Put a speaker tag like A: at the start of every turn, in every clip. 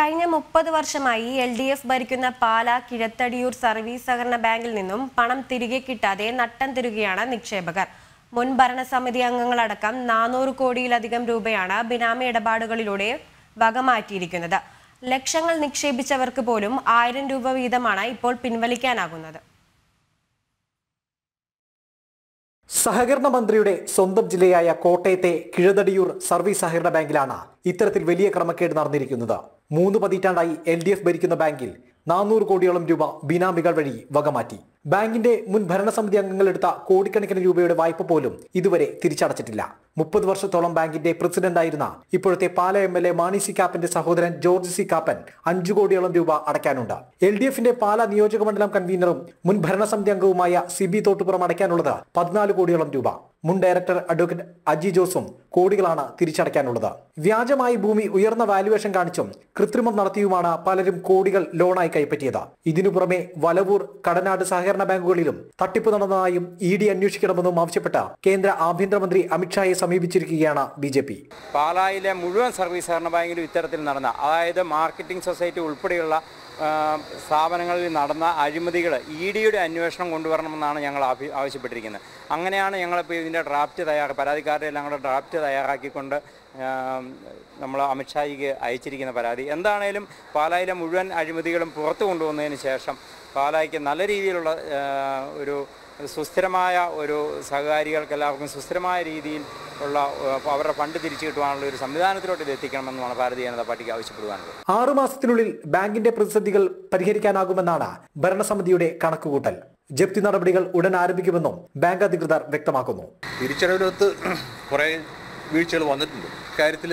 A: കഴിഞ്ഞ മുപ്പത് വർഷമായി എൽ ഡി എഫ് ഭരിക്കുന്ന പാലാ കിഴത്തടിയൂർ സർവീസ് സഹകരണ ബാങ്കിൽ നിന്നും പണം തിരികെ കിട്ടാതെ നട്ടം തിരുകയാണ് നിക്ഷേപകർ. മുൻ ഭരണസമിതി അംഗങ്ങളടക്കം നാനൂറ് കോടിയിലധികം രൂപയാണ് ബിനാമി ഇടപാടുകളിലൂടെ വകമാറ്റിയിരിക്കുന്നത് ലക്ഷങ്ങൾ നിക്ഷേപിച്ചവർക്ക് പോലും ആയിരം രൂപ വീതമാണ് ഇപ്പോൾ പിൻവലിക്കാനാകുന്നത്.
B: സഹകരണ മന്ത്രിയുടെ സ്വന്തം ജില്ലയായ കോട്ടയത്തെ കിഴതടിയൂർ സർവീസ് സഹകരണ ബാങ്കിലാണ് ഇത്തരത്തിൽ വലിയ ക്രമക്കേട് നടന്നിരിക്കുന്നത്. മൂന്ന് പതിറ്റാണ്ടായി എൽ ഡി എഫ് ഭരിക്കുന്ന ബാങ്കിൽ നാനൂറ് കോടിയോളം രൂപ ബിനാമികൾ വഴി വകമാറ്റി ബാങ്കിന്റെ മുൻ ഭരണസമിതി അംഗങ്ങൾ എടുത്ത കോടിക്കണക്കിന് രൂപയുടെ വായ്പ പോലും ഇതുവരെ തിരിച്ചടച്ചിട്ടില്ല. മുപ്പത് വർഷത്തോളം ബാങ്കിന്റെ പ്രസിഡന്റായിരുന്ന ഇപ്പോഴത്തെ Pala M L A Mani C കാപ്പന്റെ സഹോദരൻ ജോർജ് സി കാപ്പൻ അഞ്ചു കോടിയോളം രൂപ അടയ്ക്കാനുണ്ട്. എൽ ഡി എഫിന്റെ പാല നിയോജക മണ്ഡലം കൺവീനറും മുൻ ഭരണസമിതി അംഗവുമായ സി ബി തോട്ടുപുറം അടയ്ക്കാനുള്ളത് പതിനാല് കോടിയോളം രൂപ. മുൻ ഡയറക്ടർ അഡ്വക്കേറ്റ് അജി ജോസും കോടികളാണ് തിരിച്ചടയ്ക്കാനുള്ളത്. വ്യാജമായി ഭൂമി ഉയർന്ന വാല്യുവേഷൻ കാണിച്ചും കൃത്രിമം നടത്തിയുമാണ് പലരും കോടികൾ ലോണായി കൈപ്പറ്റിയത്. ഇതിനു പുറമെ വലവൂർ കടനാട് സഹകരണ ബാങ്കുകളിലും തട്ടിപ്പ് നടന്നതായും ഇ ഡി അന്വേഷിക്കണമെന്നും ആവശ്യപ്പെട്ട് കേന്ദ്ര ആഭ്യന്തരമന്ത്രി അമിത്ഷായെ സമീപിച്ചിരിക്കുകയാണ് ബി ജെ പി.
C: പാലായിലെ മുഴുവൻ സർവീസ് സഹകരണ ബാങ്കിലും ഇത്തരത്തിൽ നടന്ന അതായത് മാർക്കറ്റിംഗ് സൊസൈറ്റി ഉൾപ്പെടെയുള്ള സ്ഥാപനങ്ങളിൽ നടന്ന അഴിമതികൾ ഇ ഡിയുടെ അന്വേഷണം കൊണ്ടുവരണമെന്നാണ് ഞങ്ങൾ ആവശ്യപ്പെട്ടിരിക്കുന്നത്. അങ്ങനെയാണ് ഞങ്ങളിപ്പോൾ ഇതിന്റെ ഡ്രാഫ്റ്റ് തയ്യാർ പരാതിക്കാരുടെ എല്ലാം ഡ്രാഫ്റ്റ് തയ്യാറാക്കിക്കൊണ്ട് നമ്മൾ അമിത്ഷായിക്ക് അയച്ചിരിക്കുന്ന പരാതി. എന്താണേലും പാലായിലെ മുഴുവൻ അഴിമതികളും പുറത്തു കൊണ്ടുവന്നതിന് ശേഷം പാലായിക്ക് നല്ല രീതിയിലുള്ള ഒരു സുസ്ഥിരമായ ഒരു സഹകാരികൾക്ക് എല്ലാവർക്കും സുസ്ഥിരമായ രീതിയിൽ ഉള്ള അവരുടെ ഫണ്ട് തിരിച്ചു കിട്ടുവാനുള്ള ഒരു സംവിധാനത്തിലോട്ട് ഇത് എത്തിക്കണമെന്നാണ് ഭാരതീയ ജനതാ പാർട്ടിക്ക് ആവശ്യപ്പെടുവാനുള്ളത്.
B: ആറു മാസത്തിനുള്ളിൽ ബാങ്കിന്റെ പ്രതിസന്ധികൾ പരിഹരിക്കാനാകുമെന്നാണ് ഭരണസമിതിയുടെ കണക്കുകൂട്ടൽ. ജപ്തി നടപടികൾ ഉടൻ ആരംഭിക്കുമെന്നും ബാങ്ക് അധികൃതർ വ്യക്തമാക്കുന്നു.
D: തിരിച്ചടവിനകത്ത് കുറേ വീഴ്ചകൾ വന്നിട്ടുണ്ട്. ഇക്കാര്യത്തിൽ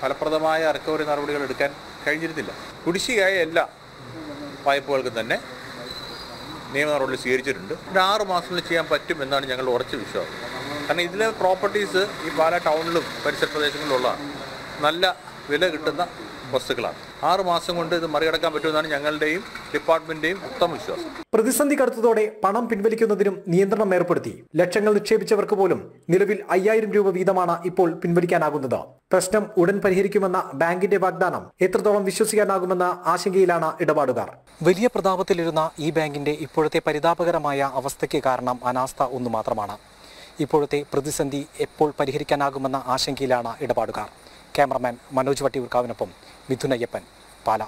D: ഫലപ്രദമായ റിക്കവറി നടപടികൾ എടുക്കാൻ കഴിഞ്ഞിരുന്നില്ല. കുടിശ്ശികയായ എല്ലാ വായ്പകൾക്കും തന്നെ നിയമ നടപടി സ്വീകരിച്ചിട്ടുണ്ട്. ഒരു ആറ് മാസത്തിൽ ചെയ്യാൻ പറ്റും എന്നാണ് ഞങ്ങൾ ഉറച്ച വിശ്വാസം. കാരണം ഇതിലെ പ്രോപ്പർട്ടീസ് ഈ പാല ടൗണിലും പരിസര പ്രദേശങ്ങളിലുള്ളതാണ് നല്ല വില കിട്ടുന്ന വസ്തുക്കളാണ്. ആറ് മാസം കൊണ്ട് ഇത് മറികടക്കാൻ പറ്റുമെന്നാണ് ഞങ്ങളുടെയും ഡിപ്പാർട്ട്മെന്റിന്റെയും ഉത്തമ വിശ്വാസം.
B: പ്രതിസന്ധി കടുത്തതോടെ പണം പിൻവലിക്കുന്നതിനും നിയന്ത്രണം ഏർപ്പെടുത്തി. ലക്ഷങ്ങൾ നിക്ഷേപിച്ചവർക്ക് പോലും നിലവിൽ അയ്യായിരം രൂപ വീതമാണ് ഇപ്പോൾ പിൻവലിക്കാനാകുന്നത്. പ്രശ്നം ഉടൻ പരിഹരിക്കുമെന്ന ബാങ്കിന്റെ വാഗ്ദാനം എത്രത്തോളം വിശ്വസിക്കാനാകുമെന്ന ആശങ്കയിലാണ് ഇടപാടുകാർ. വലിയ പ്രതാപത്തിലിരുന്ന ഈ ബാങ്കിന്റെ ഇപ്പോഴത്തെ പരിതാപകരമായ അവസ്ഥയ്ക്ക് കാരണം അനാസ്ഥ ഒന്നു മാത്രമാണ് ഇപ്പോഴത്തെ പ്രതിസന്ധി എപ്പോൾ പരിഹരിക്കാനാകുമെന്ന ആശങ്കയിലാണ് ഇടപാടുകാർ. ക്യാമറമാൻ മനോജ് വട്ടിയൂർക്കാവിനൊപ്പം മിഥുനയ്യപ്പൻ പാല.